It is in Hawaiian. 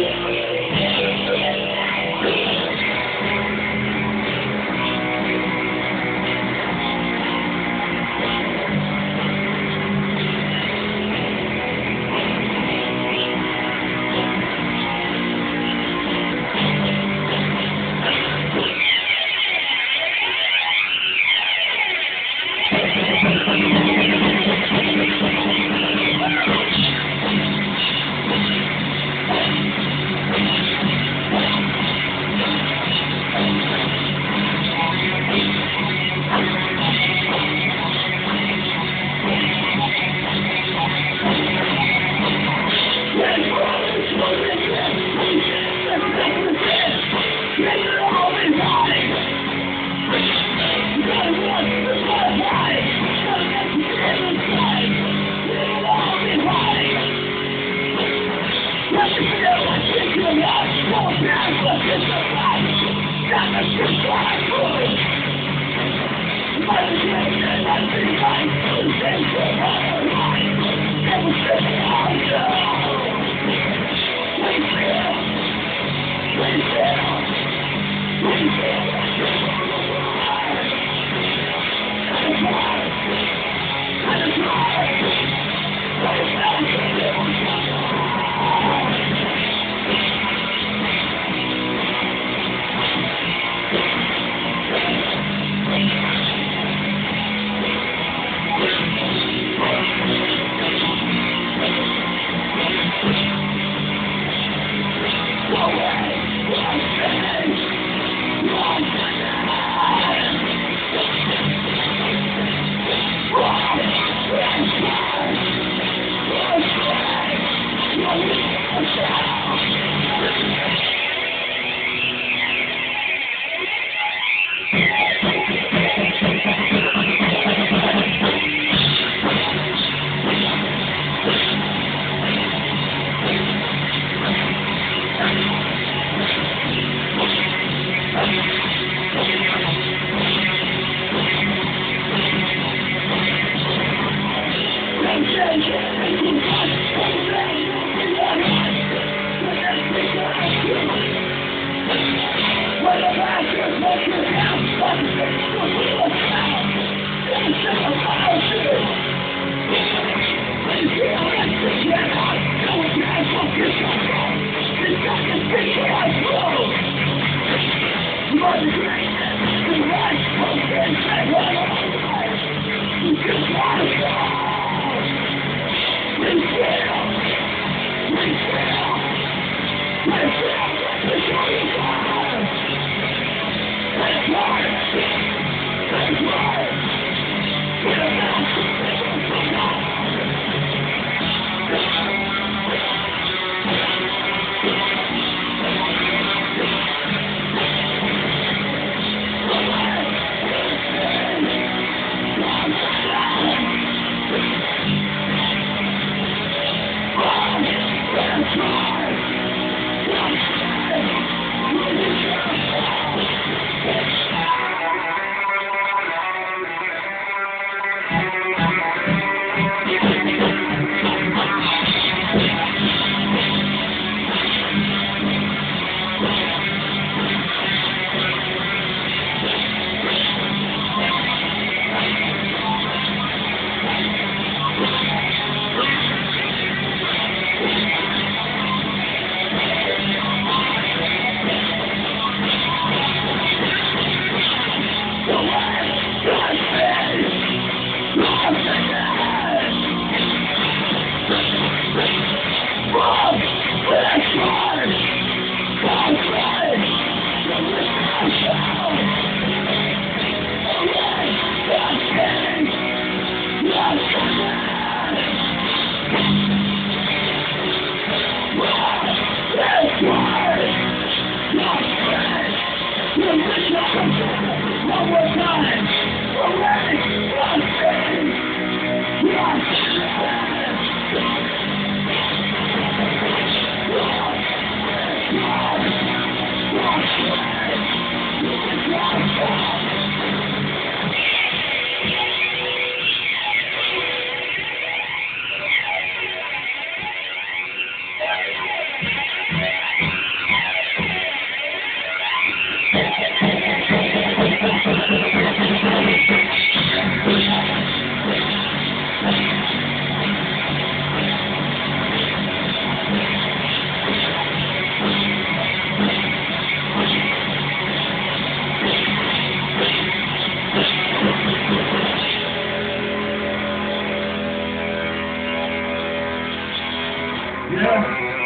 Gracias. I'm sorry. I'm sure When the past years make your house fucking Yeah.